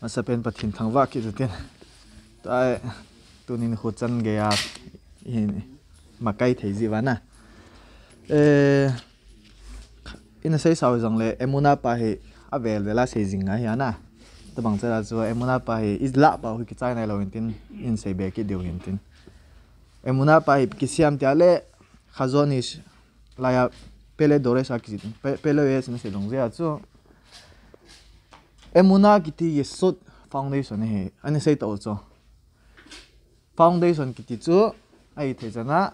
mà sẽ bên bắt thiên thằng vác kia rồi tiên tại tụi nên hụt chân cái à mà cây thấy gì vậy nè ê in say sau rằng là em muốn apa hi à về để là xây dựng ngay na tôi bằng là cho em muốn apa hi ít lạp bảo cái trái này là hiện tin, in say bé cái điều hiện tin. Em muốn apa hi cái xiêm tia lệ khazonish là ya pele dore sa kizit pele yes na se dong zia chu emuna kiti yesot foundation he ani sei to cho. Foundation kiti chu ai the jana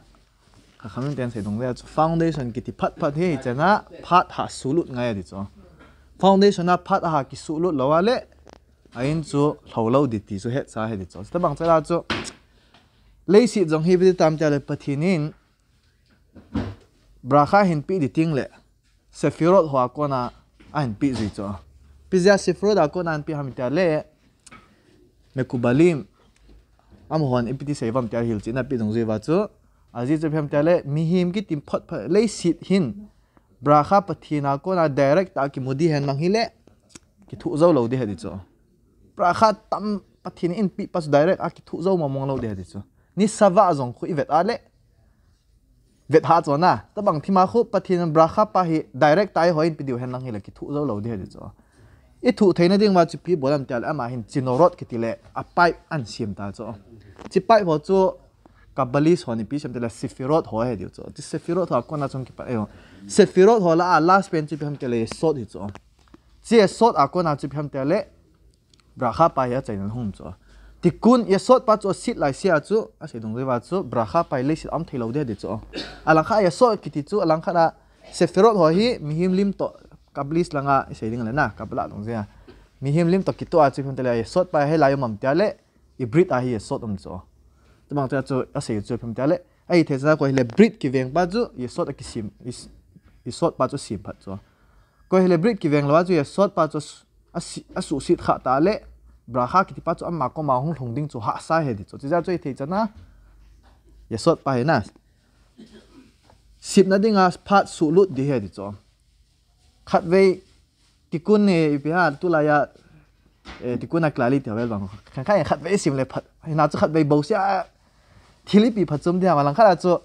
ka khamin ten se dong le chu foundation kiti phat phat he jana phat ha sulut ngai di cho. Foundation na phat ha ki sulut lawale ain chu hlo di ti chu he cha he di cho. Ta bang chala chu leisi jong hi bi tam ta le pathinin brakha hin pi di ting le sefirot hwa ko na an pi zui cho? Pizia sefirot ko na an pi ham ta le mekubalim am hon ipiti sevam ta hil china pi dong zi wa chu azi che phem ta le, mi him ki tim phot pha le sit hin brakha pathina ko na direct ta ki mudi hen mang hi le, ki thu zo lo de ha di cho brakha tam pathin in pi pas direct a ki thu zo ma mong lo de ha di cho ni sava zong khu ivet a le, vet ha cho na. Ta bang thima khu pathin brakha pa hi direct tai hoin pi diu hen lang hi la ki thu zo lo de de cho i thu theina ding ma chi pi bolam tel ama hin chinorot ki tile a pipe an sim ta cho chi pipe ho chu kabalis honi pi sem tele sefirot ho he diu cho ti sefirot ha kona chong ki pa yo sefirot ho la a last pen chi pem tele sot hi cho chi sot a kona chi pem tele brakha pa ya chainan hum cho ti kun ye sot pa cho sit lai sia chu a se dong wa chu brakha pai le sit am thelo de de chu alang kha ye sot ki ti chu alang kha da se ferot ho hi, mi him lim to kablis langa se ding la na kabla dong zia. Mi him lim to ki to a chu phun tele sot pa he lai mam tia le, i brit a hi e sot um chu to bang ta chu a se chu phum tia le, ai, the za ko le brit ki veng pa chu ye sot a ki sim is i sot pa chu sim phat chu ko hele brit ki veng lo chu ye sot pa chu a su sit kha ta le brakha ki tipa chu amma ko ma hung thong ding chu ha sa he di chu chi ja choi thei chana ye sot pa he na. Sip na dinga phat su lut di he di chu khat ve tikun ne bi ha tu la ya e tikun na klali ti vel bang khan khan khat ve sim le phat. Na chu khat ve bo sia thili pi phat chum dia ma lang khala chu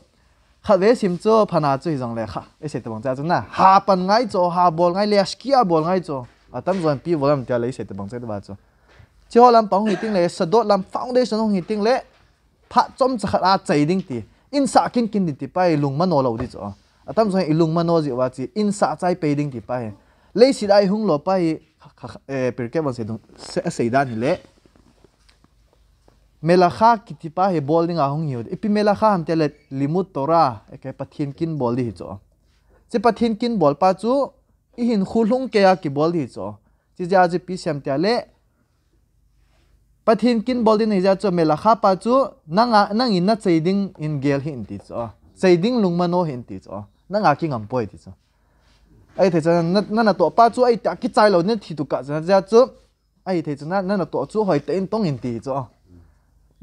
khat ve sim chu phana chu hi jong le kha. E se te bang cha chu na. Ha pan ngai chu ha bol ngai le skia bol ngai chu atam zon pi volam tia le se te bang cha te ba chu chỉ họ làm bảo hùng tiếng lệ sơ đốt làm foundation hùng tiếng lệ phát trong chắc là chạy đinh tì in sa kinh kinh đi tì bay lùng mà nô lâu đi cho atam so ilung mano ji wa chi in sa chai pe ding ti pa he le si dai hung lo pa e eh, per ke ban se dong se se dan le. Mela kha ki ti pa he bowling a hung hiu ipi mela kha ham te le limut tora e ke pathin kin bol di cho. Che pathin kin bol pa chu i hin khulung ke ya ki bol di cho. Chi ja ji pi sam te le. Pathin kin bol di ne ja cho mela kha pa chu nanga nang in na chei ding in gel hin ti cho. Say ding lung mano hin ti cho nanga ki ngam poi ti cho ai thế cho na na to pa chu ai ta ki chai lo ne thi tu ka cho ja chu. Ai thế cho na na to chu hoi te in tong in ti cho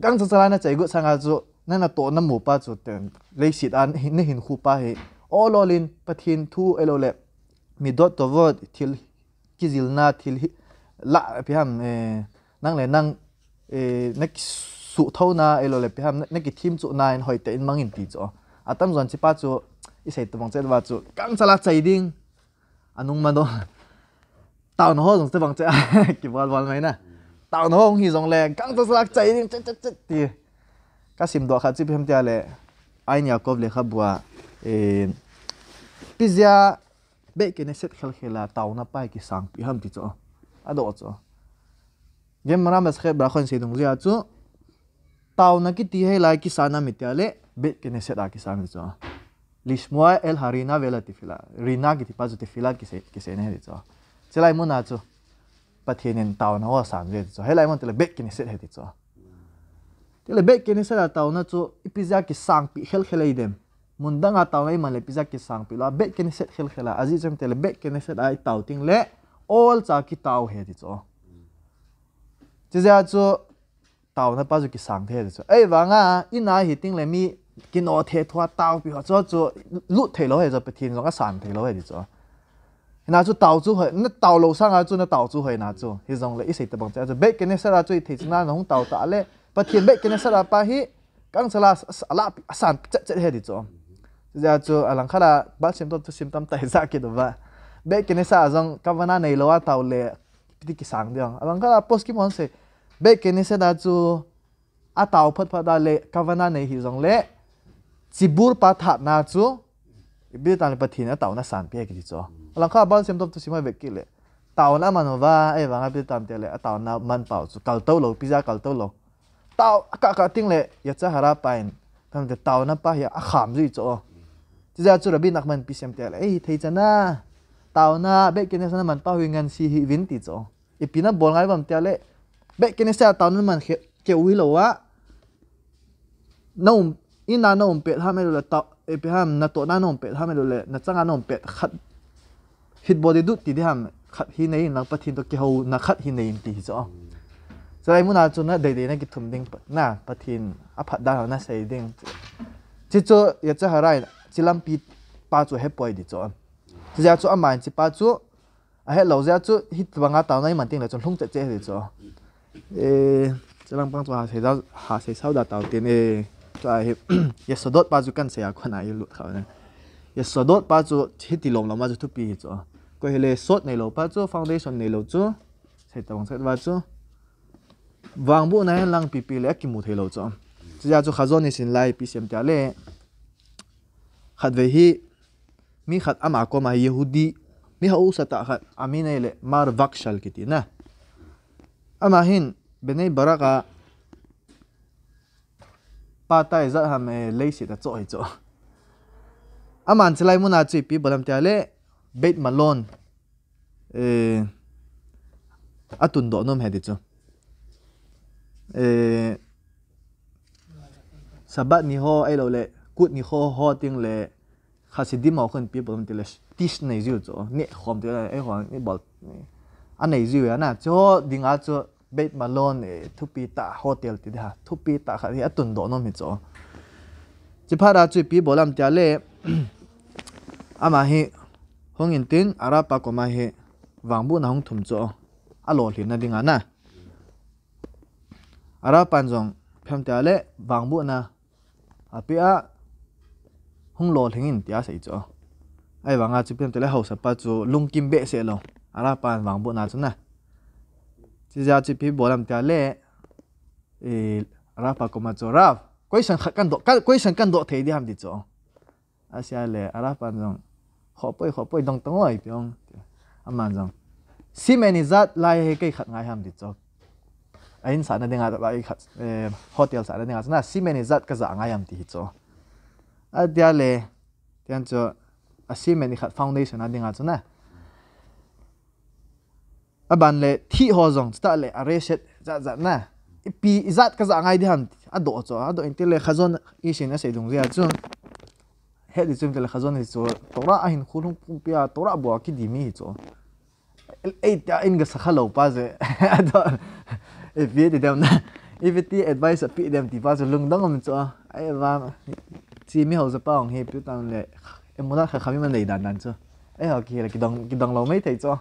gang cho sala na chai gu sanga chu na na to na mu pa chu ten le sit an hin ne hin khu pa he. All all in pathin, thu elo le mi dot to vot ki zil na til la pi ham e, nang le nang e nak su thau na elo le peham nak ki thim chu in hoi te in mangin ti cho atam chú, ít pa chu i chơi tumang chú, căng chu kang chala chai anh anung mà do tao nó ho zong te bang che ki wal wal mai na tao nó hong hi zong căng kang chala chai ding chết chết chết đi, các sim do kha chỉ phem tia le ai nya kov le kha bua e pizza be cái này set khel là tao nó bay ki sang bị hâm ti cho cái cho hay là cái sáng bra mít se dong zia chu tau na ki ti he lai ki sana mi le be ke ne se da ki sang chu lishmoa el harina vela ti fila rina ki ti pa ti fila ki se ki se ne he chu chelai mo na chu pathinen tau na wa sang ve chu he lai mo te le be ki ne se he ti chu te le be ke ne se da tau na chu ipizia ki sang pi khel khelai dem mundanga tau nai man le pizia ki sang pi la be ke ne se khel khela azi chem te le be ke ne se da tau ting le all cha ki tau he ti chu 即系做刀那把住佢上天就做，诶话啊，一拿起顶嚟咪见我铁拖刀，比如做做碌铁佬系做，别天上个山铁佬系做， na chu tàu chu hơi nó tàu lâu sang à chu nó tàu chu hơi na chu hi zong le isei ta bang cha chu be kene sa ra chu thei chna nong tàu ta Le pa tha na chu, ibi tan pa hi kang sala ala san sem top tu sima chu le. Chu alang khara ba sim to sim tam te le taw na man do chu. Kal taw lo, pizza kal taw lo. Tàu le, ya cha hara pain. Tam te taw na pa, ya a kham be chu ti za chu a tàu pi sem te le kavana nei hi zong le man pa tha ti chu bi ta le pa sa taw na in na nom pet ha me lo ta e pe ham na to na nom pet ha me lo le na changa nom pet khat. Hit body du ti de ham khat hi nei na pathin to ki ho na khat hi nei ti cho cho ai mu na chu na dei dei na ki thum ding na pathin a phat da na sei ding chi cho ya cha harai chi lam pi pa chu he poi di cho chi ja chu a man, chi pa chu, a he lo ja chu, hit banga ta nai man ting le chu hlung che che di cho e eh, chalang pang chu ha sei da, ha sei sau da tao tin e יסודות פזו כאן סייע כונה אילו חבר. יסודות פזו היתי לום למה זה תופי היצו. כהי לסוד נלו פזו, פאונדיישן נלו צו, סייטה ונסט וצו. ואמרו נהן לנג פיפי להקימות הלו צו. זה יצו חזון ניסין לי פי סיים תעלה. חד והיא מי חד אמר קום היהודי. מי האוס אתה חד אמין אלה מר וקשל כתינה. אמה הן בני ברקה ป้าใต้จะทำเอเลยสิแต่จ่อยจ่ออามันจะไล่มุนาจีปีบอลมเตะเล่เบ็ดมาลอนเออตุนโดอนมเฮดิจ่อเออสบัดนี่ฮอไอเราเล่กุดนี่ฮอฮอติงเล่ข้าสิดีมาคนปีบอลมเตะเล่ติสในจิวจ่อเนี่ยความเตะเล่ไอหัวนี่บอลอันไนจิวอะนะจ่อดิงอาจ่อ ขัด hit ta hotel ti ham khat hi nei lang pathin pi bolam ho le, ama hi hong in tin, ara pa ko ma na wang bu na hong thum ding na pathin a phat da na sei ding chi chu ya cha harai chilam pi pa chu he poi di cho. Ja chu amai chi pa chu a he lo pa chu hit be se lo. Ara pan wang bu na chu na di cho e chilam pang chu ha sei da ha sei sau da taw tin e chu a he ya sodot pa chu kan se ya khona yu lu khaw na ya sodot pa chu hit ti lom lama chu thu pi cho có hệ lệ sốt này lâu pa chú foundation này lâu chú sẽ tổng sẽ vào chú vàng bộ này lang pi pi lệ kim một hệ lâu chú chỉ ra chú khá này xin lại pi xem trả lệ khát về hi mi khát ama có mà Yehudi mi hậu sa ta khát ami này lệ mar vakshal kiti na ama hin benay baraka pa tay za ham lấy sĩ ta chỗ hay chỗ aman chalai muna chui pi balam tia le bait malon e atun do nom hedi chu e sabat ni ho ai lo le kut ni ho ho ting le khasidi mo khon pi bom tile tish nei ziu chu ni khom te ai hwang ni bol an nei ziu ya na cho dinga chu bait malon e thupi ta hotel ti ha thupi ta kha atun do nom hi chu chi phara chu pi bolam tia le ama hi hong in tin arapa ko ma he wangbu na hong thum cho a lo hlin na dinga na arapan jong phem ta le wangbu na apia hong lo hling tia sei cho ai wanga chu phem te le ho sa pa chu lung kim be se lo arapan wangbu na chu na chi ja chi pi bolam tia le e arapa ko ma cho rap question kan do question kan do thei di ham di cho asia le arapan jong khó bơi khó bơi đông tông ấy biong âm man rằng si many zat lai he cái khát ngay ham đi cho anh sản nên ngài lại khát hotel sản nên ngài na si many zat cái dạng ngay ham đi cho à dia le tiang cho a si many khát foundation nên ngài cho na à ban le thi ho zong ta le a reset za za na. Pi zat cái dạng ngay đi ham à độ cho à độ in le khazon isin a sei dung zia chu he di zum tele khazon hi chu tora a hin khulung pum pia tora bo ki di mi chu ei, ta in ga sakha lo pa ze. Ado e vi de dem na. If it advice a pi dem ti pa zu lung dang am chu ai wa chi mi ho za pa ong he pi tam le e mo na kha khami man nei dan dan chu ai ha ki la ki dong ki dong lo mai thei chu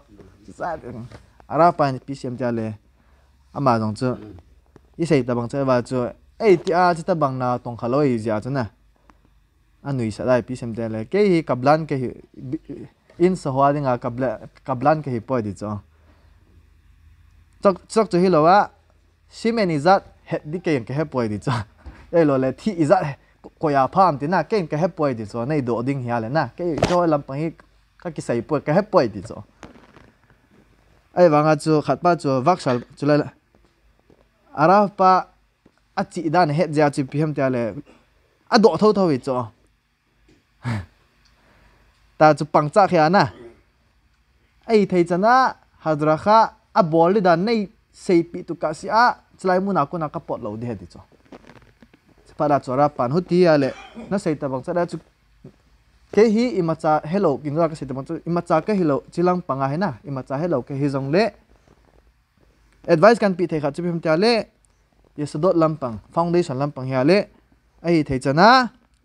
sa ara pa ni pi sem ja le ama jong chu i sei ta bang cha wa chu ei ti a chi ta bang na tong khalo i ja chu na anui sa dai pi sem te le ke hi kablan ke hi in sa hwa dinga kabla kablan ke hi po di cho chok chok chu hi lo wa simeni zat het di ke ke he po di cho ei lo le thi izat ko ya pham ti na ke ke he po di cho nei do ding hi le na ke cho lam pang hi ka ki sai po ke he po di cho ai wanga chu khat pa chu vak sal chu le ara pa a chi dan het ja chi pi hem te le. A do tho tho wi cho ta chu pangcha khia na. Ai, thei chana hadra kha, a bol li dan nei, sei pi tu ka si a chlai mu na ko na ka pot lo de phải cho chỗ chora pan hu ti ale na sei ta bang cha chu ke hi imacha hello kin ra ka sei ta chu imacha ka hello, chilang panga he na. Imacha hello ke hi jong le. Advice kan pi thei kha chu pim ta le. Yesodot lampang, foundation lampang ya le. Ai thei chana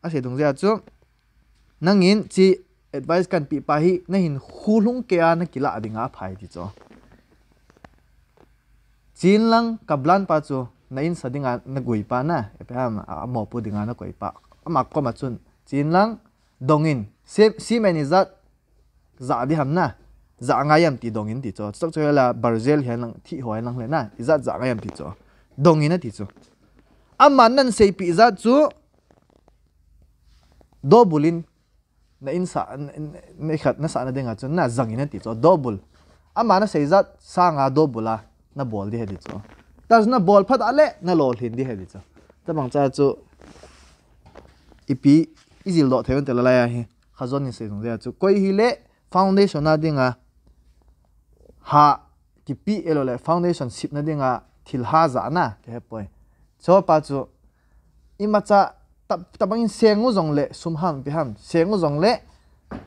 a sei dung ja chu. Nangin, chi advice kan pi pa hi na hin hulung ke na kila adinga phai ti cho. Chin lang kablan pa chu na in sadinga na gui pa na. E pe à a mo pu dinga na koi pa. Ama ko ma chun. Chin lang dongin. Se si meni zat za di ham na. Za nga yam ti dongin ti cho sok cho la barzel hian lang, thi hoi lang le na. Izat za nga yam ti cho dongin ti cho aman nan sei pi za chu do bulin na in sa na khat na sa na denga chu na zangin ti cho double ama na sei za sa nga double la na bol di hedi cho tas na bol phat ale na lol hin di hedi cho ta bang cha chu ipi izil do thewen te la hi khazon ni se dong ya chu koi hi le foundation na dinga ha ki pi elo le foundation sip na dinga thil ha za na ke poi cho pa chu ima cha tabang sengu zong le sum ham pi ham sengu zong le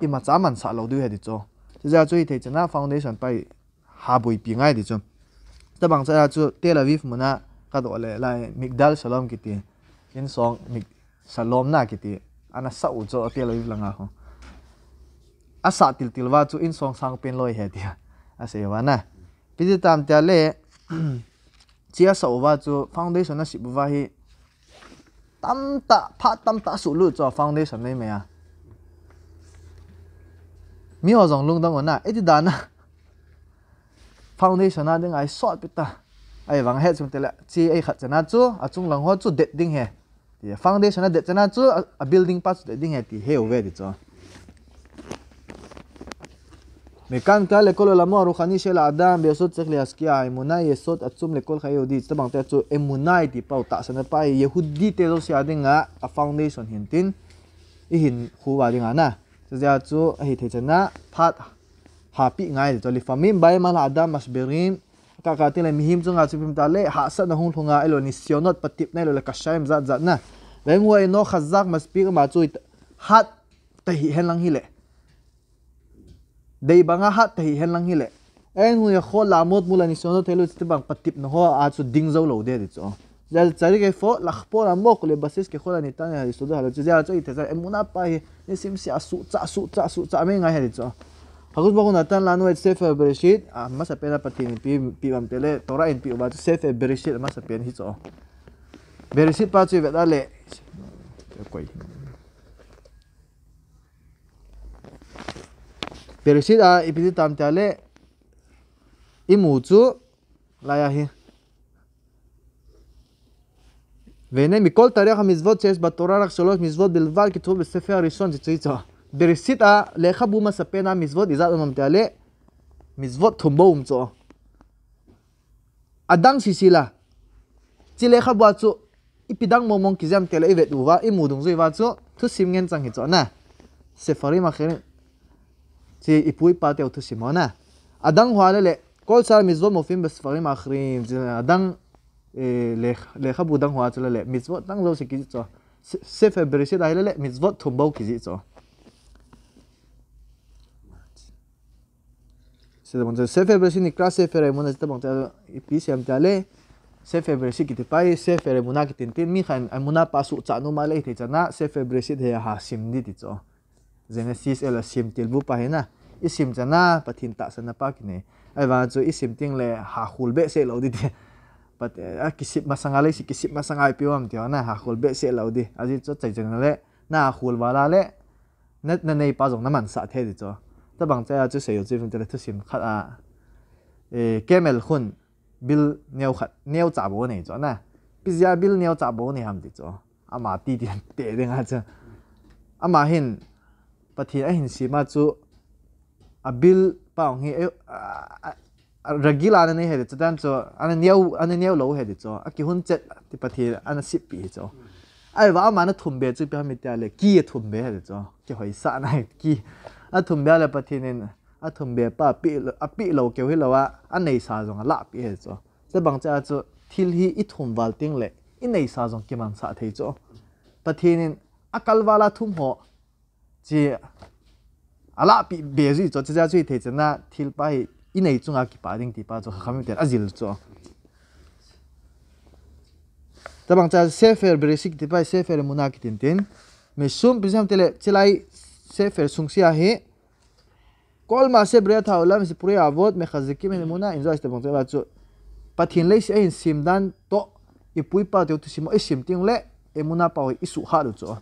ima cha man sa lo du he di cho. Ja chu hi te chana foundation pai ha bui pi ngai di cho. Tabang cha chu Tel Aviv muna ka do le lai migdal shalom kiti in song mig shalom na kiti ana sa u cho Tel Aviv langa ho. Asa til til wa chu in song sang pen loi he dia a se wa na. Pi tam tia le, chia sa wa chu foundation na sip wa hi, tam ta, pha tam ta su lu cho foundation nei me a mi ho jong lung dang na e ti na. Foundation na ding ai sort pita. Ai wang he chung tele chi ai khat chana chu, a chung lang ho chu det ding he. ti foundation na det chana chu a building pa chu det ding he ti he over di chu מכאן כלל לכל עולמו הרוחני של האדם ביסוד צריך להשקיע האמונה יסוד עצום לכל חיי יהודי זה בנתה צו אמונה איתי פאו תעשנה פאי יהודי תלו שיעדינga a foundation hintin ihin khuwa dinga na זה צו היית היצנה פת happy ngai to li famim bai mal adam masberin ka ka tile mihim chunga chupim ta le, ha sa na hung thunga elo ni sionot patip na elo cái kashaim zat zat na. Vem wa no khazak maspir ma chu hat ta hi hen lang hi le. Dei banga hat ta hi hen lang hi le. En ya kho la mot mula ni sionot elo ti bang patip no ho, a chu ding zo lo de di cho. Zal tsari ke fo la khpo la mok le basis ke khola nít tan ya so da hala chu ya chu ite za emuna pa hi, ni sim si asu cha su cha su cha me ngai ha di chứ Hagus bago natan lano et sefer bereshit ah mas apena patin pi pi bam tele tora in pi ba sefer bereshit mas apen hi cho bereshit pa chu veda le koi bereshit a ipiti tam tale imu chu la ya hi והנה מכל תרי"ג המצוות שיש בתורה רק שלוש מצוות בלבד כתוב בספר הראשון שצריך בראשית לך בו מספנה מצוות איזת אומם תעלה מצוות תומבו ומצוא אדם שיסילה chỉ lẽ khắp bát chú ipidang mong mong kizam tele evet uwa imu dung zui wa chú thu sim ngen chang hi cho na sefari ma khen chỉ ipui pa teo thu sim na adang hwa le le kol sar mizot Mofim be sefari ma khrim adang le le khab udang hwa chu le mizot tang lo se ki cho sefer bereshit ai le mizot thumbo ki cho se de sefer bereshit ni klas sefer ai mona sta bonta pi siam tale sefer bereshit ki te pai sefer muna ki tin tin mi khan ai muna pa su cha no ma le te chana sefer bereshit he ha sim di ti cho genesis ela sim til bu pa he na. I sim chana pathin ta sana pa ki ne ai wa chu i sim ting le, ha khul be se lo di ti pat a kisip masanga le, si kisip masanga pi wam ti na, ha khul be se lo di. Aji cho chai chang le, na khul wala le, na na nei pa jong na man sa the di cho ta bang cha chu sel chi fun tele thu sim khát a e kemel khun bil neu khat neu cha bo nei cho na pizia bil neu à mà nei ham ti cho ama ti ti te deng a cha ama hin pathi a hin sima chu a bil à à regular này hết cho tan cho anh nhiều anh nhiều lâu hết cho à cái hôn chết thì bắt thì anh xếp bị cho ai vào mà nó thùng bể chứ bây giờ mình ta lại kia thùng bể hết cho cái hồi sáng này kia à thùng bé là bắt nên à thùng bé ba bị à bị lâu kiểu hết lâu à anh này sao rồi lạ bị hết rồi thế bằng cho cho thiên hi ít thùng vào tiếng lệ ít này sao rồi kia mang sao thấy rồi bắt nên à cái vào là thùng họ chỉ à lạ bị bé rồi cho cho cho thấy chân là thiên bài ít này chúng à cái bài tiếng thì ba rồi không biết à gì rồi thế bằng cho sefer brisik thì bài sefer munakitin tin mình xuống bây giờ thì lại chỉ lại ספר סונקסיה היא כל מעשה בריאת העולם וסיפורי אבות מחזקים את אמונה אם זו ההסתברות. פתחין ליש אין סימדן תו איפוי פרטיות תשימו אישים תינו לאמונה פאוי איסו חלוצו.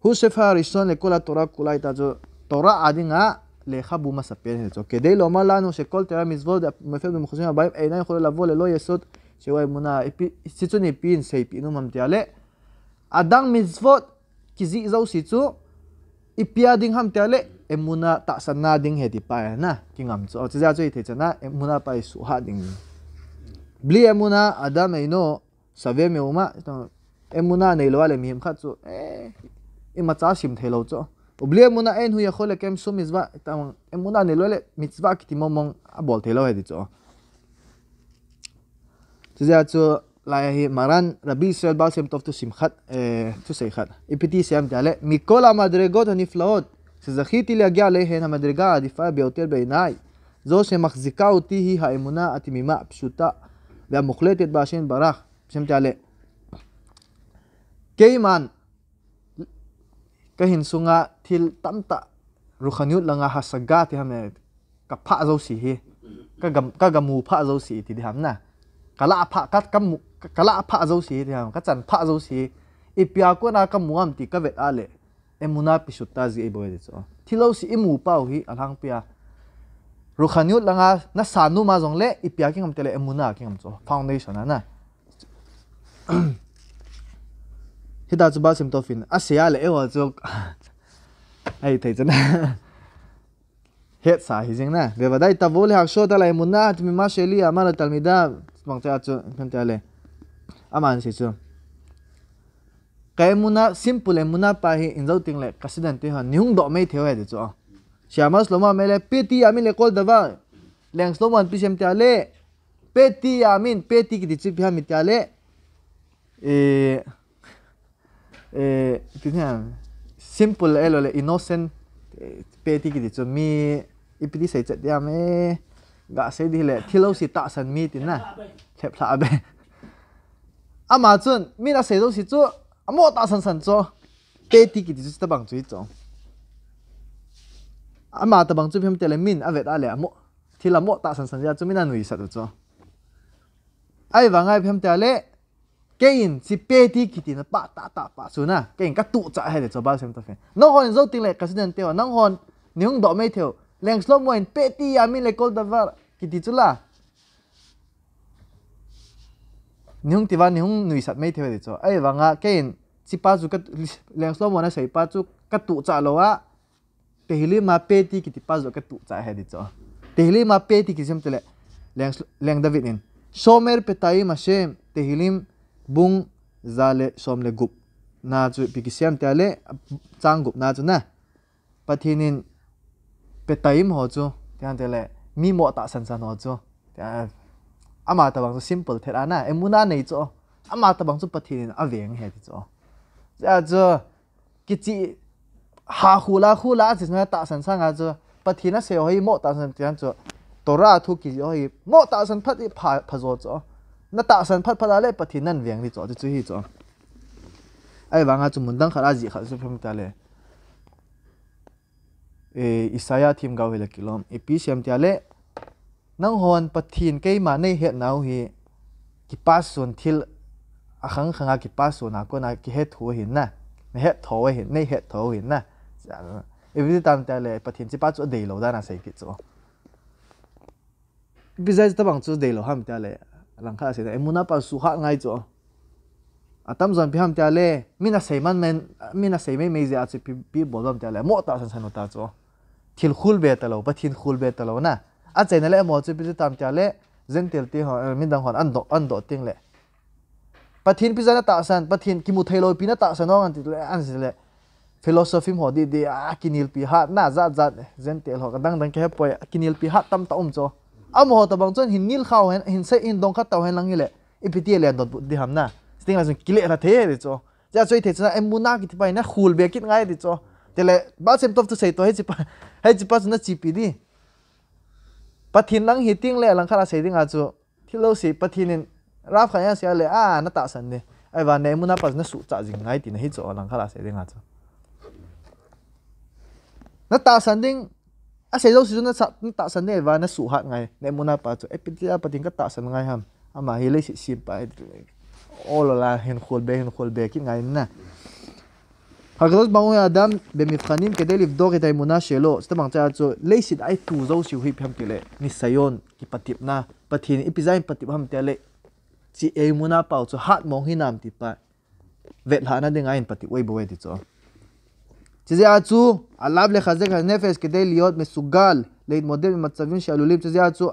הוא ספר הראשון לכל התורה כולה הייתה זו תורה עדינה לך בומה ספיינת זו. כדי לומר לנו שכל תורה מצוות מופיעות במחוזים הבאים אינה יכולה לבוא ללא יסוד שהוא האמונה ציצוני פין סייפינו ממתיאלה אדם מצוות כי זה איזו סיצור ipia ding ham tiale emuna ta sanna ding he ti pa na kingam. Chu chu ja chu the chana emuna pa su ha ding. Bli emuna adam ei no save me uma emuna nei lo ale mi hem kha chu e ima cha sim thelo chu bli emuna en hu ya khole kem su mizwa tam emuna nei lo le mitzwa ki ti momong a bol thelo he di chu ja chu lai hi maran rabi israel bal sem tov tu simchat tu seichat ipiti siam tale מכל המדרגות הנפלאות שזכיתי להגיע אליהן המדרגה העדיפה ביותר בעיניי זו שמחזיקה אותי היא האמונה התמימה הפשוטה והמוחלטת בהשם ברך בשם תעלה כימן kahin sunga thil tamta rukhanyut langa hasaga ti hame ka pha zo si hi ka gam ka gamu pha zo si ti ham na kala pha kat kam kala pha zo si ti ham ka chan pha zo si ipia ko na ka muam ti ka vet ale emuna pisutta zi e boy cho thilo si imu pau hi alang pia. Là langa na sanu ma jong le ipia ki ngam tele emuna ki ngam cho foundation na ta da chuba sim to fin à lệ le ewa chu ai thei chana het sa hi jing na ve vadai ta vol hak sho ta lai munna mà ma sheli amala talmida mang cha chu kan ta le aman si chu cái muna simple muna pa hi in zo ting le kasidan te ha niung do mai theo he de chu shamas loma me le peti ami le kol dawa leng sloman pisem ta le. Peti amin peti ki di chi pha mi ta le. E eh tingnan simple elo le innocent peti ki chu mi ipiti sei chat ya me. Ga sei di le thilo si ta san mi tin na. Thep la be ama chun mi na sei do si chu amo ta san san cho peti ki chu ta bang chui cho ama ta bang chu phem tele min. Ave ta le amo thila mo ta san san ya chu mi na nui sa do cho ai wa ngai phem tele cái in chỉ bê đi ki ti na pa, ta ta, pa, su na. Cái in ka tụ cha hai eh, để cho ba xem tập phim nông hon rất ting lệ cái sin te tiêu nông hon nếu không do, me theo leng slow mo in đi à ya mi le kol da var ki ti là nihung tiwa nihung nui sat me thewa de cho ai wanga kein cái in chu ka leng slo mona sei pa chu ka tu cha lo wa te ma pe ti ki tipa zo ka tu cha he de cho te ma pe ti ki sem tele leng leng david in shomer petai ma shem tehilim bung zale somle gup na chu pikisiam te ale chang gup na chu na pathinin petaim ho chu tian tele mi mo ta san san ho chu ama ta bang simple thera na emuna nei chu ama ta bang chu pathinin aveng he chu ja chu kichi ha hula hula chi na ta san sang a chu pathina se hoi mo ta san tian chu tora thu ki hoi mo ta san phat pha pha zo chu na ta san phat phat ale pathi nan veng ni cho chu hi cho ai wanga chu mun dang khara ji khal su pham ta le e isaya thim gaw hele kilom e pi siam ta le นังฮอนปะทีนเกยมาในเหฮ็ดนาวฮีกิปัส่วนทิลอังคังกิปัส่วนนาก็นากิเหตุหัวหินนะในเฮ็ดโเห็นในเฮ็ดโเห็นนะอีวิธีตามแต่เลยปะทีนสิปาจุเดโลได้นะใส่กิจวะบิซายตะบังจุเดีโลห้ามแต่เลยหลังคาเสียไอ็มุนาปาสุขะไงจ้ะอาตามจวนพี่ห้ามแต่เลยมินาใส่มันมันมินาใส่ไม่ไม่เสีอาจจะพี่บอกว่าแต่เลยหมดตาสันสันตาจ้ะทิลคุลเบตเราปะทีนคุลเบตเรานะ à ta lo na a bây giờ tạm trả chu pi tam tiền le zen tel ti ho min dang hon an do an thiên bây giờ nó tạo zana ta thiên Kim ki mu thailo pi na tạo san nó ăn ti le ăn gì le philosophy đi à di a kinil pi ha na zat za zen tel ho đang dang ke poi kinil pi ha tâm ta um cho à amo ta bằng chon hin nil khao hen hin sẽ in dong khát taw hen langile đi le dot tiếng hamna sting kỉ kile ra thế đấy cho giờ chơi thế cho em muốn na cái ki phải na khul be cái ngay đấy cho tele chỉ sem top tu sei to he chipa he chipa na chipi di pathin lang hiting le lang khala sei ding a chu thilo si pathinin raf khaya sia le a na ta san ne ai wa ne emuna pas na su cha jing ngai ti na hi cho lang khala sei ding a chu na ta san ding a sei zo si na sa ta san ne wa na su hat ngai ne mu na pa chu e pi a patin ka ta san ngai ham ama hi le si si pa all la hen khol be hen khol be ki ngai na הקדוש ברוך הוא האדם במבחנים כדי לבדוק את האמונה שלו. זאת אומרת, צו לייסיד אי תוזו שהוא היפם תלה ניסיון כי פטיפנה פתין איפיזיים פטיפם תלה צי אמונה פאו צו hạt mong hinam ti pa vet hana ding ain pati oi boe ti cho שזה עצו עליו לחזק הנפש כדי להיות מסוגל להתמודד במצבים שעלולים שזה עצו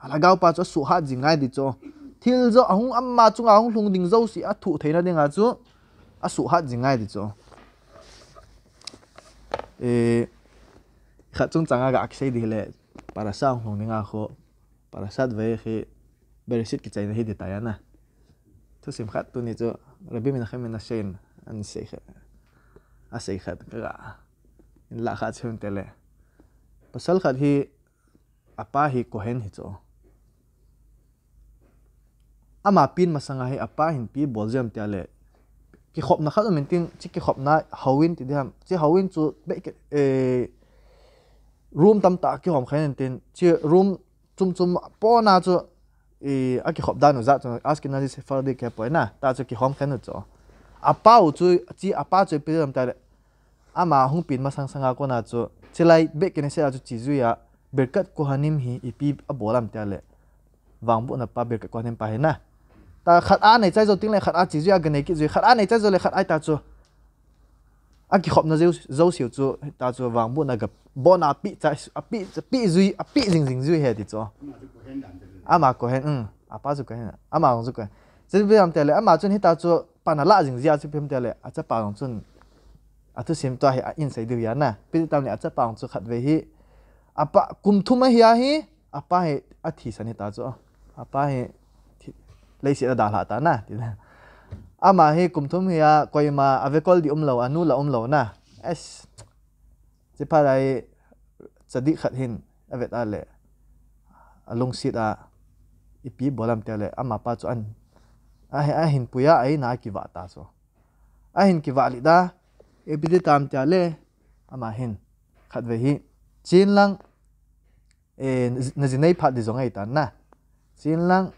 על הגאו פאצו סוהת זינגאי דיצו til zo ahung amma chunga ahung hlung ding zo si a thu theina dinga chung changa ga aksei di le para sa hlung dinga kho, para sat ve khi beresit ki chaina hi di ta yana thu sim khat tu ni chu rabi min khem na shein an sei kha a sei khat ka in la kha chhun tele. Pasal khat hi, apa hi kohen hi chu ama pin masanga hi apa hin pi boljam tia le ki khop na khat min tin chi ki khop na hawin ti dam chi hawin chu be e room tam ta ki hom khain tin chi room chum chum po na chu e a ki khop dan za chu ask na se far de ke po na ta chu ki hom khain chu apa u chu chi apa chu pi dam ta le ama hung pin masang sanga ko na chu chilai be ke ne se chu chi zu ya berkat ko hanim hi ipi a bolam tia le wang bu na pa berkat ko hanim pa he na ta khát an này chạy rồi tiếng lại khát an chỉ duy gần này kia duy khát an này chạy rồi lại khát ai ta cho à cái hộp nó dâu dâu xỉu cho ta cho vàng buôn là gặp bọn à bị chạy à bị bị duy à bị dình dình duy hết thì cho à mà có hẹn ừ à ba chú có hẹn. À mà cũng chú có chỉ bây giờ tiền tele à mà chun hết ta cho pan là lạ dình dình chỉ bây giờ tiền tele à chắc bao chun à thứ xem toa à in sai điều ya nè bây giờ tao này à chắc bao chu khát về hi à ba cùng thum hi à hi à ba hi à thì sao hết ta cho à ba hi lấy sĩ đà hạ ta na ama hi cùng thum hi a koi ma đi um lâu anu um lâu na es chỉ phải, dai chadi khát hin avet ale along sit a ipi bolam te ale ama pa chu an a he a hin puya ai na ki wa ta so a hin ki wa li da e bi tam te ale ama hin khát về hi chin lang e na zinai phat di zongai ta na chin lang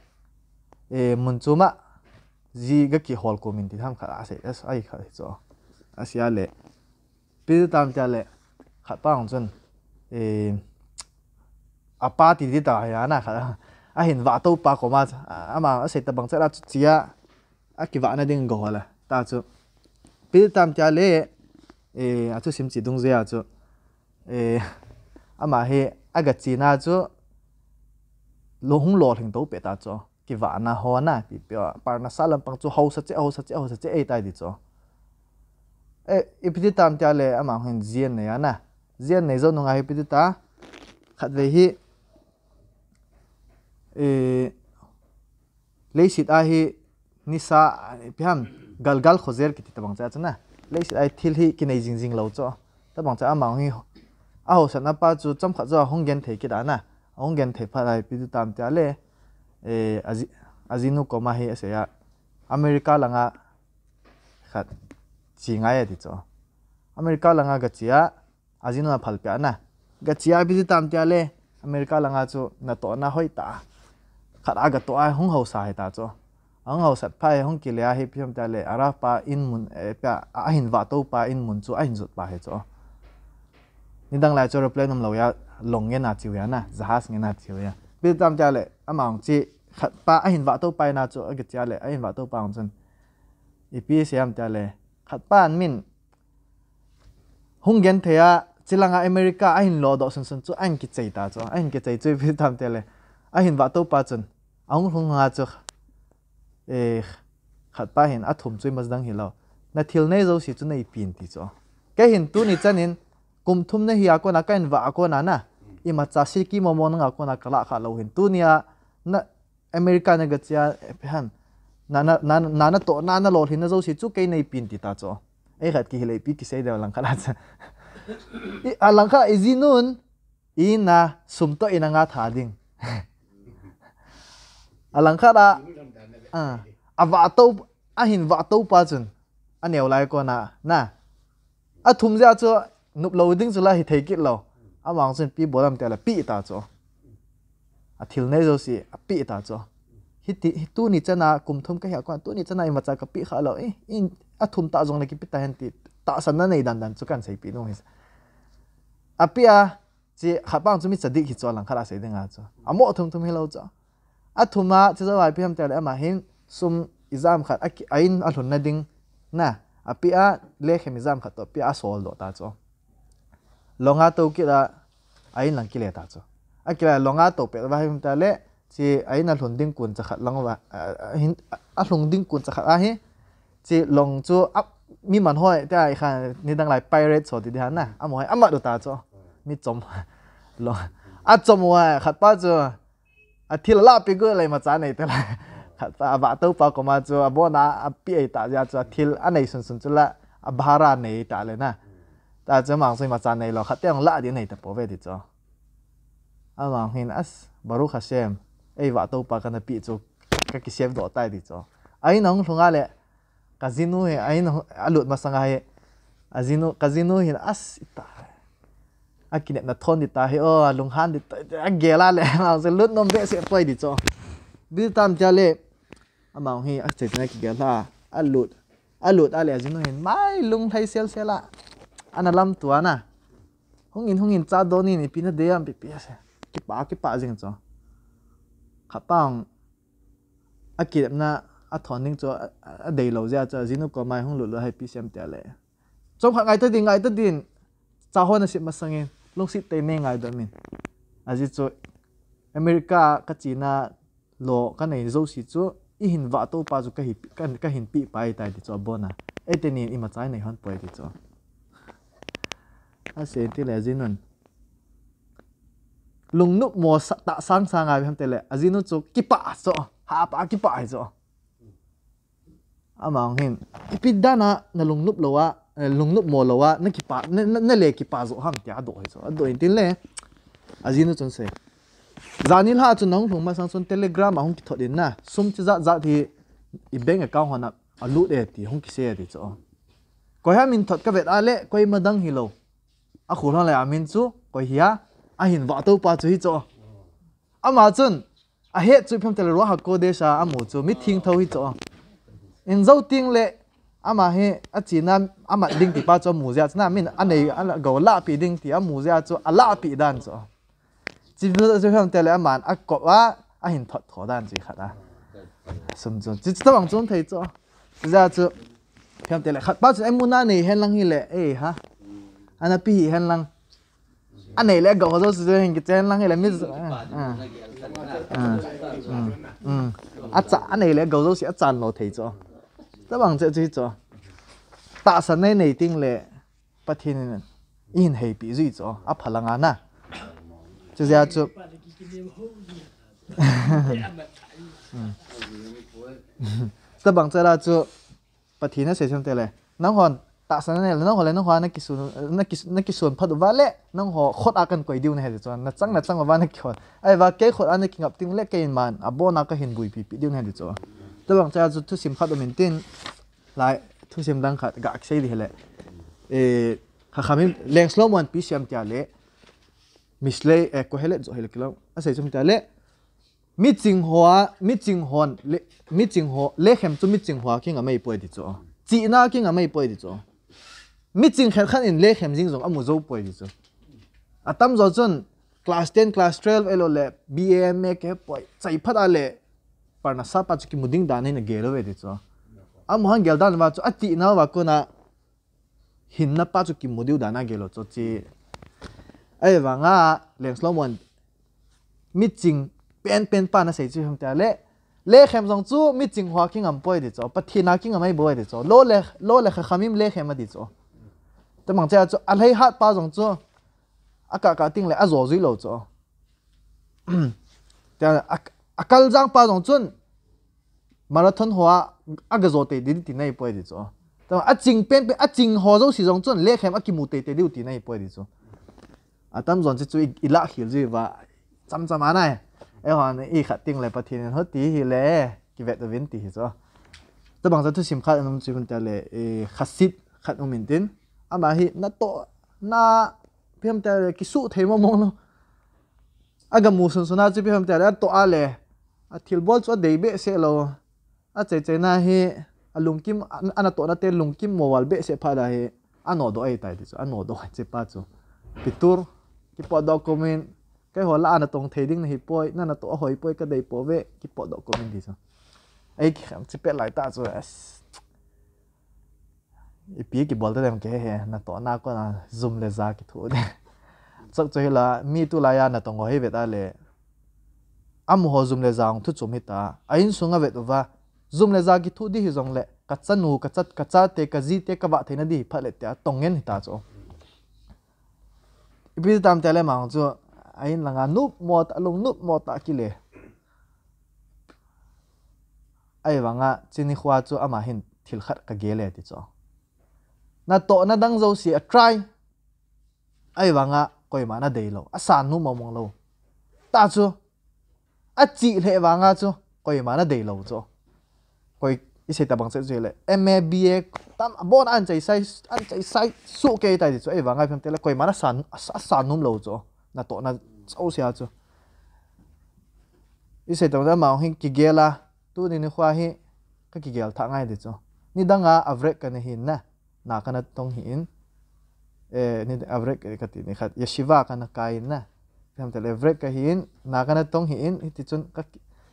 e mun chuma ji ga ki hol ko min ti tham kha ase as ai kha cho asia le pi tam cha le kha pa ong chun e apa ti ti ta ya na kha a hin wa to pa ko ma ama ase ta bang cha ra chia a ki wa na ding go la ta chu pi tam cha le e a chu sim chi dung zia chu e ama he aga chi na chu lo hung lo thing to pe ta chu ki va na ho na pi pyo par na salam pang chu ho sa che ho sa che ho sa che ei tai di cho. E ipiti tam tia le ama hin zien ne ya na zien ne zo no nga ipiti ta. Khat ve hi. Eh, e leisit a hi nisa pham gal gal khozer ki ta bang cha chana. Leisit ai thil hi ki nei jing jing lo cho. Ta bang cha ama hi a ho sa na pa chu cham kha zo hong gen the ki da na. Hong gen the pha lai pi tam tia le Eh, e azinu koma he ase, ya america langa khat chi ya ti cho america langa ga chia azinu na phal pya na. Ga chia bi tam tia le america langa cho na to na hoi ta. Khat aga to ai hung ho sa he ta cho ang ho sat phai e hung ki le hi pyam ta le, ara pa in mun e pya, a hin wa to pa in mun chu a hin zut pa he cho ni dang la cho plan nam lo ya, long nge na chiu ya na jahas nge na chiu ya biết tam cha lệ à mong chi khát ba anh hiện vợ tôi bay na chỗ anh cái cha lệ anh hiện vợ tôi bằng chân ipi xem cha lệ khát ba anh min hung gen thế à chỉ là người America anh lo đó sân sân chỗ anh cái chạy ta chỗ anh cái chạy chơi biết tam cha lệ anh hiện vợ tôi ba chân ông hung hà chỗ eh khát ba anh át thùng chơi mất đăng hiểu na thiếu nay rồi chỉ chỗ này pin tí chỗ cái hiện tu này chân nên cùng thùng này hi à con à cái hiện vợ con à na ima cha silki momo mo nga ko na kala kha lo hin tu nia na america na ga cha han na na na na na to na na lo hin na zo si chu ke nei pin ti ta cho ai khat ki hilai pi ki sei da lang khala cha i alang kha izi nun i na sum to ina nga tha ding alang kha da a awa to a hin wa to pa chun a neu lai ko na na, a thum ja cho nup lo ding zula hi thei kit lo. Amang chen pi bolam te la pi ta cho a thil nei zo si a pi ta cho hi ti tu ni chana kum thum ka ya kwa tu ni chana i macha ka pi kha lo e in a thum ta zong le ki pi ta hen ti ta san na nei dan dan chu kan sei pi no hi a pi a chi kha bang chu mi chadik hi cho lang khara sei ding a cho amo thum thum hi lo cho a thuma chu zo ai pi ham te le ama hin sum exam khat a ain a hlun na ding na a pi a le khem exam khat to pi a sol do ta cho longa to ki la ai lang ki le ta cho a ki la longa to pe wa him ta le chi ai a hlun ding kun cha khat lang wa hin a hlung ding kun cha khat a hi chi long chu ap mi man hoi ta ai khan ni dang lai pirate so ti dia na a mo a ma do ta cho mi chom lo a chom wa khat pa cho a thil la pe go lai ma cha nei ta la à ba to pa ko ma cho bo na a pi ai ta ja cho thil a nei sun sun chu la a bhara nei ta le na ta cho mang sai mà cha này lo khát tiếng lạ đi này tập bảo vệ ve cho a mang hin as baruch hashem ai vợ to pa cái bị cho cái cái xem do tay di cho ai nong thunga le casino he ai no alut mà sang ai casino casino hin as ta à akine na thon đi ta he ô lung han đi ta à ghé la lệ mà sẽ lướt nôm bé sẽ poi đi cho biết tam cha le amang as a này na ki gela alut alut ale casino hin mai lung thai sel sela ana lam tua na. Hong in hong in cha do ni ni pina de am pi pia se. Ki pa ki pa jing cho kha pang ki na, a thon ning cho a dei lo ja cha jinu ko mai hong lu lu hai pi sem te le. Chom kha ngai ta ding ngai ta din cha ho na si ma sangin long si te me ngai do min. A ji cho america, ka china lo, ka nei zo si chu i hin va to pa chu ka hi, ka hin pi pai tai ti cho bona etenin ima chai nei han poi ti cho a se ti le zinon lung nu mo sa ta sang sang ai ham te le azinu chu kipa so ha pa kipa ai cho amang hin ipidana na lung nup lowa lung nup mo lowa na kipa na le kipa zo ham tia do hai cho do in tin le azinu chun se zanil ha chu nong phung ma sang chun telegram ahung ki thodin na sum chi za za thi i bank account hona alu de ti hung ki se ti cho ko ha min thot ka vet a le koi madang hi lo à khu nó lại à mình chú coi hia à hiện vợ tôi ba chú hi cho à mà chân à hết chú phim tele lo học cô đấy sao à mù chú mít thiên thâu hi cho in dâu tiếng lệ. À mà he à chỉ na à mà đinh thì ba cho mù ra chứ na mình anh này anh gấu lạ bị đinh thì à mù ra cho à lạ bị đan cho chỉ biết chú phim tele à mà à cọ à à hiện thọ thọ đan gì khác à sum chân chỉ tao bằng chân thấy cho ra chú phim tele khác ba chú em muốn anh này hẹn lăng hi lệ. Ê ha anh ana pi hi hen lang. Anei le go zo su hen ki chen lang le mi à, à. à, ừ, ừ. a cha anei le go zo si a chan lo thei cho. Ta bang che chi cho. Ta san nei nei ting le pathin in in hei pi zui cho. A à. Na chu ya chu ta bang cha la chu pathin a se chum te le nang hon ตัสันเนี่ยน้องหัวเลยน้องหันักกิสูนนักกินักกิสูนพัดว่าเละน้องหัวโคดอากันก๋วยดิวในเหตุจวนนัดจังนัดจังว่านักขวดไอ้ว่าแกขวดอันนี้กินกับติ้งเล็กเกินมันอะโบนักก็เห็นบุยพีพีดิวในเหตุจวนตัวหลังจากจุดทุสิมพัดดมินตินหลายทุ่มสิมดังขัดกักเสียดีเลยเออข้าขามิเลี้ยงสโลมันพิเศษติเละไมิสเลเออก็เฮเล่จ่อเฮเล็กิโลอาศัยจุดที่อะไรมิจิงหัวมิจิงหอนมิจิงหัวเล็เห็มจุมิจิงหัวกินกับไม่ป่วยดิจ่อจีน่ากินกับไม่ป่วยดิจ่อ mi ching kher khan in le khem jing zong amu zo poi di cho atam zo chun class 10 class 12 elo le bam ke poi chai phat a le parna sa pa chu ki muding dan in ge lo ve di cho am han gel dan wa chu ati na wa ko na hin na pa chu ki mudiu dana ge lo cho chi. Ai và nga, leng slow mon mi ching pen pen pa na sei chu hom ta le le khem zong chu mi ching hwa king am poi de cho pathina king am ai boi e de cho lo le lo le khamim le khem di cho ta mang cha chu al hei hat pa zong chu aka ka ting le a zo zui lo cho ta akal jang pa zong chun marathon hwa aga zo te di ti nei poi di cho ta a ching pen pen a ching ho zo si zong chun le khem akimu te te di ti nei poi di cho à tâm dọn chỉ chui lắc hiểu gì và chăm chăm anh này em hỏi này khát tiếng lại bắt thiên hết tí hi lệ cái vẹt viên tí cho tôi bằng ra tôi sim khát ông chỉ phân tele khát xít khát ông mình tin mà hi nó to, na piam ta ki su the mo mong lo. Aga mu sun suna chu piam ta to ale a thil bol cho dei be se lo. A che che na hi, a lungkim ana to na te lungkim mo wal be se pha da hi. Ano do ai tai chu ano do che pa chu. Pitur ki po document cái hồ là anh tông thế đinh này bôi nên là tổ hồi bôi cái đầy bố về cái bộ document đi sao ấy khám chỉ biết lại ta rồi ipi ki bolta dem ke he na to na ko na zoom le za ki thu de chak choi la mi tu la ya na tong he vet ale am ho zoom le za ong thu chum hi ta ain sunga vet wa zoom le za ki thu di hi zong le ka chanu ka chat ka cha te ka ji te ka ba theina di phale te tongen hi ta cho ipi tam te le ma in ain langa nu, mo ta lung nu, mo ta ki le ai wanga chini khwa chu ama hin thil khat ka gele ti cho na to na dang zo si a try. Ai wanga koi ma na dei lo. A san nu mong lo. Ta chu. A chi le wanga chu. Koi ma na dei lo chu. Koi ise ta bang se je le. Mba tam bon an chai sai, an chai sai su ke tai chu. Ai wanga phim te le. Koi ma na san a san nu lo chu. Na to na chau sia chu. Ise ta da ma hin ki gela tu ni ni khwa hi. Ka ki gel tha ngai de chu. Ni danga avrek ka ne hin na na kana tong hin e ni avrek ka ti ni khat yeshiva kana kain na kam tele avrek ka hin na kana tong hin ti chun ka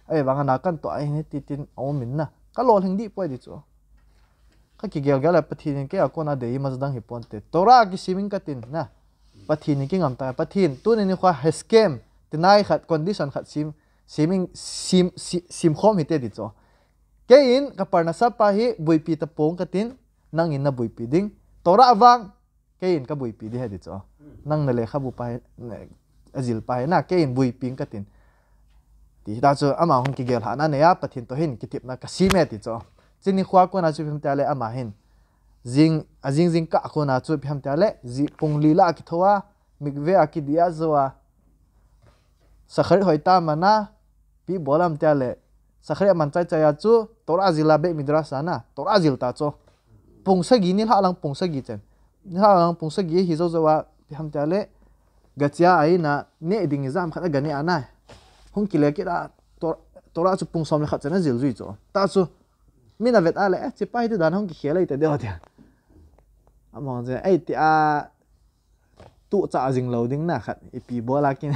ai e wanga na kan to ai ni ti tin au min na ka lol hing di poi di chu ka ki gel gel pathi ni ke akona dei mazdang hi ponte tora ki simin ka tin na pathin ki ngam ta pathin tu ni khwa heskem tinai khat condition khat sim siming sim sim khom hi te di chu kein ka parna sa pa hi buipi ta pong ka tin nang in na bui pi ding tora awang ke in ka bui pi di hedi cho nang na le kha bu pai azil pai na ke in bui ping ka tin. Ti da cho ama hong ki gel ha na ne ya pathin to hin ki tip na ka si me ti cho chini khwa ko na chu phim ta le ama hin. Zing azing zing ka ko na chu phim ta le zi pung li la ki thowa mikve a ki dia zowa sakhari hoi ta mana pi bolam ta le sakhari man chai chai chu tora zila be midrasa na tora zil ta cho pung sa gi ni ha lang pung sa gi chen ni ha lang pung sa gi hi zo zo wa pi ham ta le ga chia ai na ne ding exam khat ga ni ana hung ki le ki da to ra chu pung som le khat chen zil zui cho ta chu mi na vet ale che pai te dan hung ki khela ite de ho dia among je ai ti a tu cha jing loading na khat i pi bola kin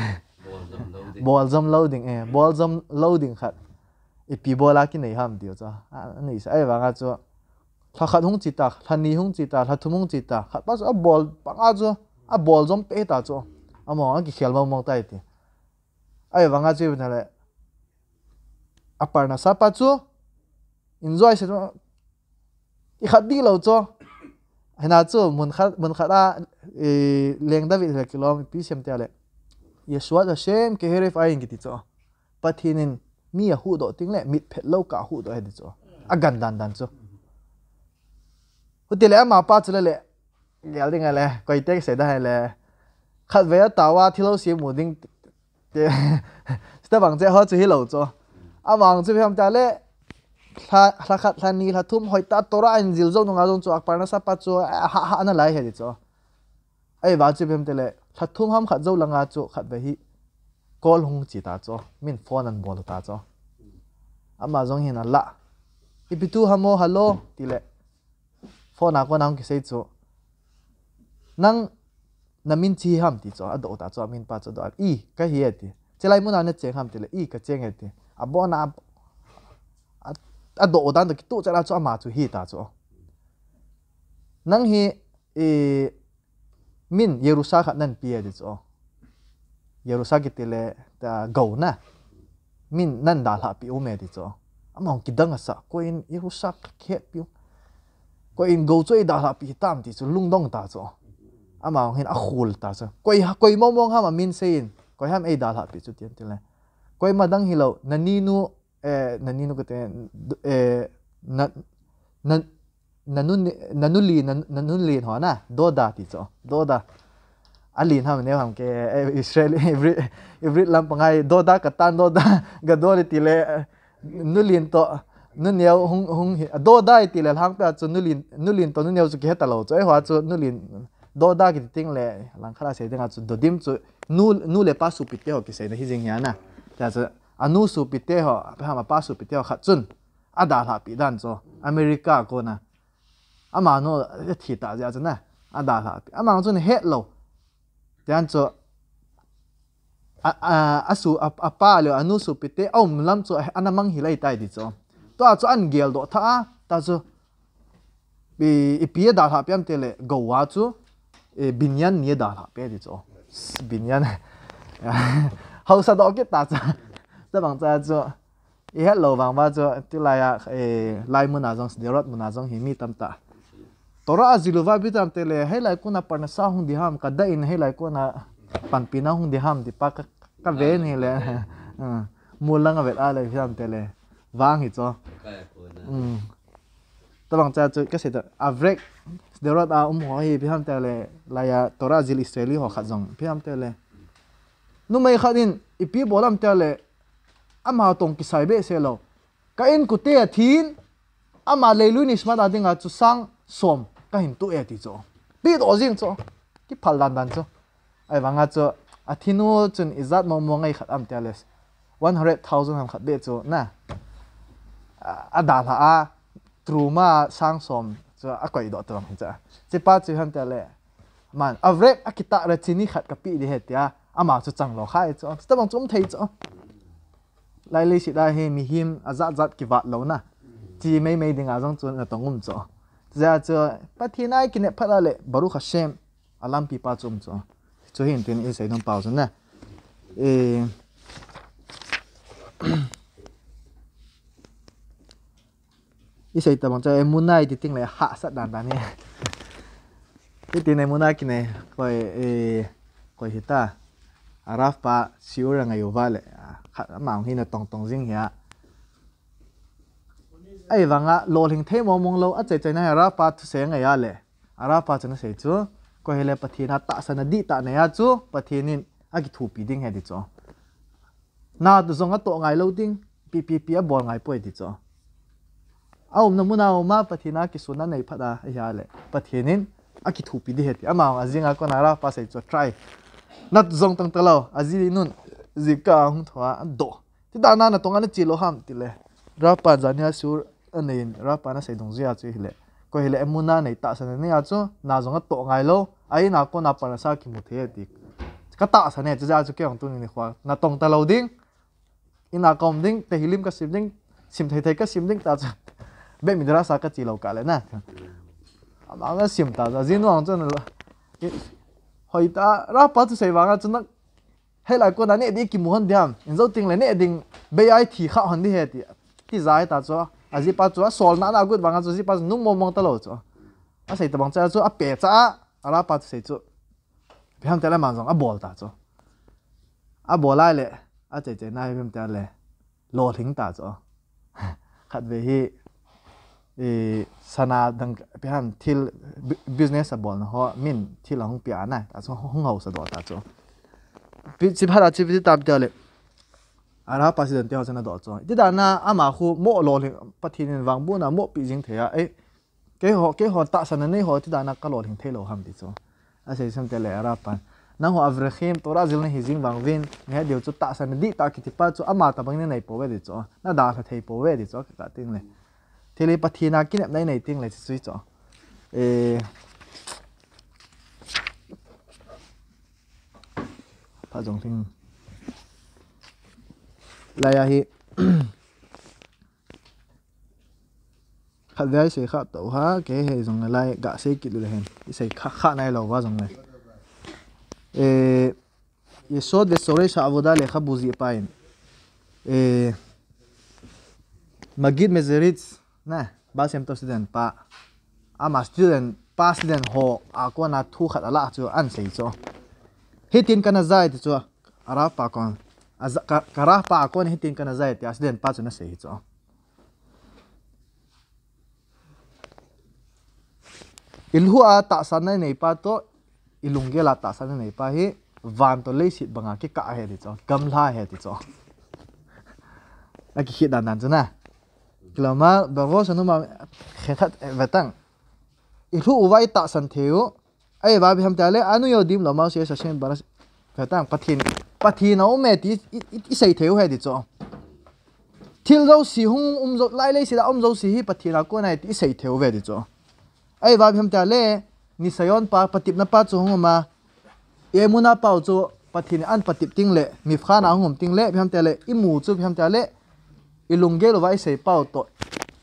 ball jam loading eh ball jam loading khat i pi bola kin nei ham dio cha nei sa ai wa ga cho thà khat hung chi ta thla ni hung chi ta thla thum hung chi ta. Khat pas a ball panga chu a ball zom pe ta chu amo ang ki khel ma mong tai ti. Ai wanga chi na le. À par na sa pa chu enjoy se i khat di lo chu hena chu mun khat mun khat a e, leng david le kilom pi xem te le. Yeshua da shem ke heref ai cái ti chu pathinin mi a hu do tiếng này, mit phet lâu cả hu do hết ti chu a gan dan dan chu 我哋嚟一萬八咗咧，有啲嘅咧，貴啲成得係咧，客位一到啊，跳樓市門丁嘅，得 bằng 啫開始起樓咗，阿忙住佢哋咧。là là khát là ni là thum hỏi ta tora anh dil zong nong azong cho akpar na sapat cho ha ha na lai hedi cho ai ba chu bem tele là thum ham khát zau langa cho khát về hi call hùng chỉ ta cho mình phone an bol ta cho ama zong hin la ipitu hamo hello tile le có ako nang kisay cho nang namin chi ham ti cho ado ta cho min pa cho do i ka hi ti chelai mun an che ham ti le i ka cheng ti abo na ado dan de tu chala cho ma chu hi ta cho nang hi e min yerusa khat nan pi ti cho yerusa ki ti le ta go na min nan da la pi o me ti cho among kidang asa ko in yerusa khe pi ko in go choi da la pi tam thì chu lung dong ta cho ama hin a khul ta cho koi koi mo mong ha ma min se ham e da la pi chu tian ti le koi ma dang hi lo nu e na nu ko te e na na na nu na nu li na nu li ho na? Alin ham ne ham ke israel, every every lam pangai do da ka tan do da to nu neo hung hung do dai ti le hang pa chu nu lin nu lin to nu neo chu ke ta lo chu choi hwa chu nu lin do da ki ting le, lang khala se denga chu, do dim chu, nu nu le pa su pite ho ki se na hi jing ya na. Ta chu anu su pite ho pa ma pa su pite ho kha chun ada la pi dan cho america ko na. Ama no eh, thi ta ja chu na ada la pi ama chu ne he lo. Dan chu asu apa le anu su pite om lam chu anamang hilai tai di cho to a chu an gel do tha. Ta chu bị bị đào hạ biam tele go wa chu binyan ni đào hạ bé đi chỗ binyan hậu sa đó cái ta cha ta bằng cha cho. I hết lâu bằng ba cho. Tu lai à lai mun azong sderot mun azong hi mi tam ta tora aziluwa bi tam tele hay lai kuna parna sa hung di ham kada in hay lai kuna pan pina hung di ham di pa ka ka ve ni le mulang avet a lai bi tam tele vang hết cho um ta bang cha chu ka se ta avrek derat a um ho hi biham ta le la ya tora jil israeli ho khat jong biham ta le nu mai khadin ipi bolam ta le ama tong ki sai be se lo ka in ku te thin ama le lu ni sma da dinga chu sang som cái hình tu e ti cho biết ở riêng cho cái phần lan đan cho ai wanga cho athinu chun izat mo mo ngai khat am one hundred thousand ham khát be cho na à đà là à tru ma sang som cho à quay đó tao mình cha chỉ ba chữ hắn ta lệ man à vậy à kita ra chini khát kapi đi hết ya à mà cho chẳng lo khai cho tao bằng chúng thấy cho Lai lấy sự đại hệ mi him à zat zat kí vặt lâu na chỉ mấy mấy đừng à giống chuẩn là tông um cho giờ cho bắt thiên ai kinh phát ra lệ baruch hashem alam pi pa chum cho cho hiện tiền yêu sẽ không bao giờ nè isai ta bang cha emunai ti ting le ha sa dan dan ne ti tin emunai ki ne koi e koi hita araf pa siura ngai vale kha ma hi na tong tong jing ya ai wanga lo ling the mo mong lo a che che na araf pa thu se ngai ya le araf pa chana se chu ko hele pathina ta sana di ta ne ya chu pathinin agi thu pi ding he di cho na du zonga to ngai lo ding pi pi pi a bol ngai poi di cho au na muna ma pathina ki suna nei phada ya le. Pathenin aki thupi di heti. Ama, azinga ko nara pa sai cho try. Nat zong tang talo azili nun, zika hung thwa do. Ti da na na tonga na chilo ham ti le. Ra pa jania sur anein ra pa na sei dong zia chi hile ko hile emuna nei ta sa ne ya chu na zonga to ngai lo. Ai na ko na pa na sa ki mu the ti ka ta sa ne chu ja chu ke ong tu ni khwa na tong talo ding, ina kom ding, te hilim ka sim ding, sim thai thai ka sim ding ta cha เบมิดราสาก็จีเรากาเลยนะอามาก็เสียมตาจะจีนว่างจนละหอยตารับปัตใส่วางจนนักให้หลายคนนั้นเนี่ยดีกิมหันเดียมอินเจ้าติงเลยนี่เดิงเบยไอทีข้าหันดีเหตุที่ใจตาจ้ะอาจีปัจจุบันสอนนั้นอากุดบางอาที่ปัจจุบันนุ่มมองตลอดจ้ะอาใส่ตะบังจ้ะจ้ะอาเปียจ้ะอาราปัตใส่จ้ะเพื่อนแต่ละมันสองอาบอลตาจ้ะอาบอลไล่เลยอาเจเจนายเพื่อนแต่ละโลถึงตาจ้ะขัดเวฮี e sana dang pian til business a bon ho, min til hong pia na ta so hong hau sa do ta cho. Pi si phara chi pi tam tia le. Ara president tia sana do cho. Ti da na ama khu mo lo le pathin wang bu na mo pi jing the ya e ke ho ke ho ta sana nei ho, ti da na ka lo thing the lo ham ti cho. A se sam te le ara pan. Na ho avrekhim tora zil ne hizing wang vin. Nge deu chu ta sana di ta ki ti pa chu ama ta bang ne nei po ve di cho. Na da tha thei po ve di cho ka ting le telepathina kinep nai nei ting lai chui cho e pha jong thing la ya hi khát vay sẽ khát tàu ha cái hệ dùng lại gạ sẽ kịp được hen sẽ khát khát này lâu quá dùng này יסוד ושורש העבודה לך בוזי פיים. מגיד מזריץ nè ba xem tôi student pa ama student pa student ho a ko na thu khat ala chu an sei cho hitin kana zai ti cho ara pa kon kara pa kon hitin kana zai ti student pa chu na sei cho ilhu a ta san nei pa to ilungge la ta san nei pa hi van to le sit banga ki ka he ti cho gam la he ti cho la ki hit dan dan na כלומר, בראש אנו חטאת ותן. אילו ובית תעשנתהו, ai ba bi ham ta le anu yo dim lo ma se sa sen bara ka tang pathin pathin au me ti i sei theu he di cho thil zo si hung um zo lai lai si da um zo si hi pathina ko nai ti sei theu ve di cho ai ba Bi ham i lungge lo vai sei pau to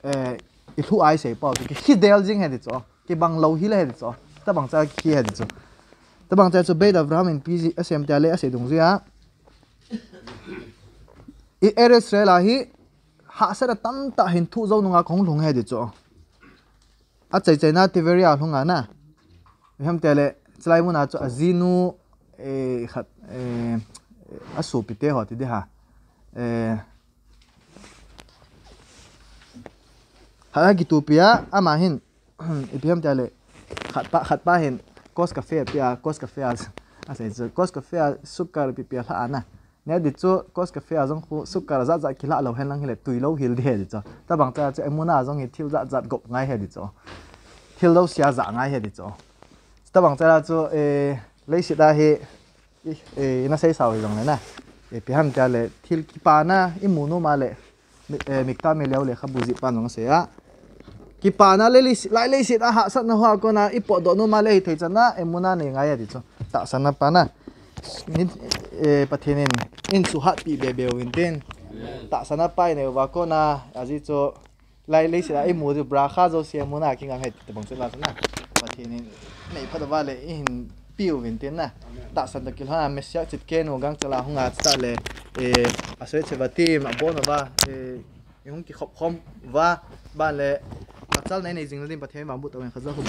eh i thu ai sei pau ki hi del jing he di cho ki bang lo hi le he di cho ta bang cha ki he di cho ta bang cha cho be da vram in pg asem ta le ase dung zia i eres re la hi ha sa ra tam ta hin thu zo nunga khong lung he di cho a chai chai na tiveria hunga na hem te le chlai mu na cho azinu e khat e asu pite ho ti de ha e ha ki tu pia ama hin ipiam ta le khat pa khat pa hin cos cafe pia cos cafe as ase chu cos cafe sukar pi pia la ana. Ne di chu cos cafe azong khu, sukar za za kila lo hen lang hile tui lo hil de di chu ta bang cha chu emuna azong hi thil za za gop ngai he di cho thil lo sia za ngai he di cho ta bang ta chu e lấy sĩ ta hi e na sei sao rong na. E pi ham ta le thil ki pa na, i mu no ma le e, mikta me leo le khabuzi pa nong se ya ki pa na le li lai le si ta ha sat na hoa ko na ipo do no ma le thei chana emuna ne ngai ya di cho ta sana pa na ni e eh, pathenin in su hat pi be be win ten ta sana pa ne wa ko na aji cho lai le si ta i mu ju bra kha zo si emuna ki ngang he te bang se la sana pathenin nei phada wa le in piu win ten na ta san ta kil ha mesya chit ken o gang chala hunga sta le e eh, asoi che va team a bon va e eh, yung ki khop khom va ba le chal này này dính lên bật thêm vào bút tàu này khá dơ không